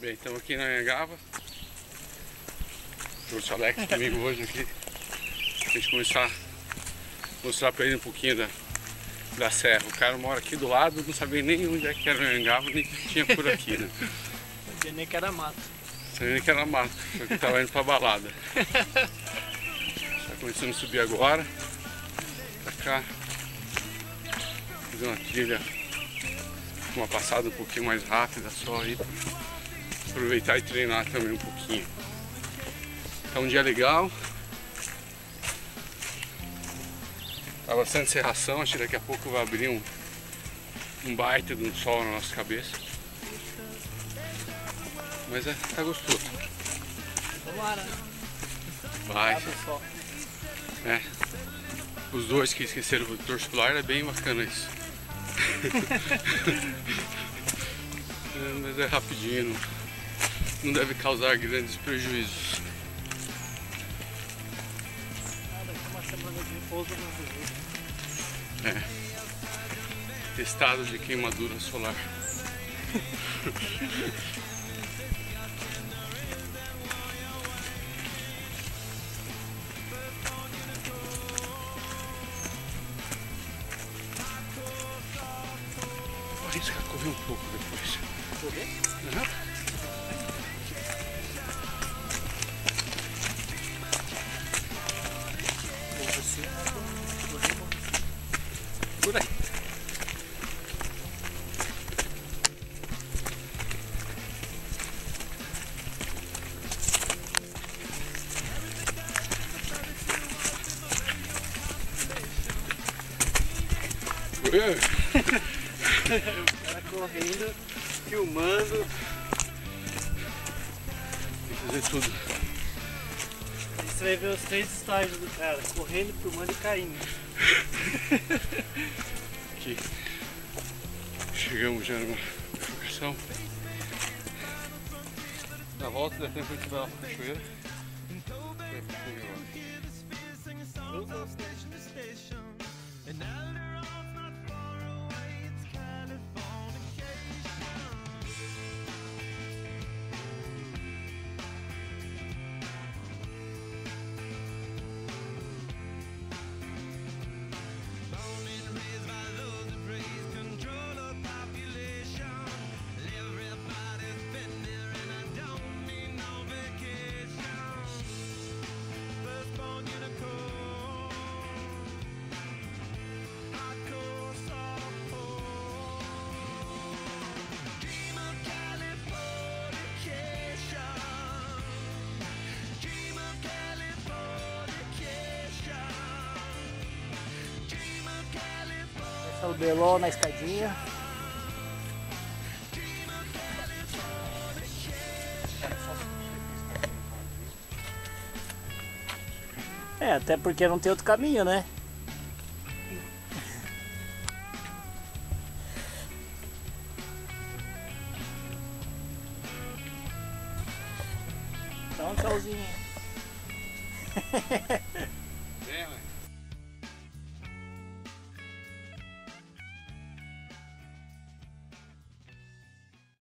Bem, estamos aqui na Anhangaba. Trouxe o Alex comigo hoje aqui. A gente começar a mostrar pra ele um pouquinho da, da serra. O cara mora aqui do lado, não sabia nem onde é que era o nem que tinha por aqui, né? Não sabia nem que era mato. Não sabia nem que era mato, só que tava indo pra balada. Tá começando a subir agora. Pra cá. Fazer uma trilha uma passada um pouquinho mais rápida só aí. Aproveitar e treinar também um pouquinho. Tá um dia legal. Tá bastante serração, acho que daqui a pouco vai abrir um, um baita de um sol na nossa cabeça. Mas é, tá gostoso. Tomara. Vai. É. Os dois que esqueceram o retor solar é bem bacana isso. É, mas é rapidinho, não, deve causar grandes prejuízos. É. Testado de queimadura solar. Vou arriscar correr um pouco depois. Correr? Aham. O cara correndo, filmando. Tem que fazer tudo. Você vai ver os três estágios do cara. Correndo, filmando e caindo. Aqui. Chegamos já numa bifurcação. Na volta dá tempo de tirar uma cachoeira. O Belol na escadinha. É, até porque não tem outro caminho, né? Um tchauzinho.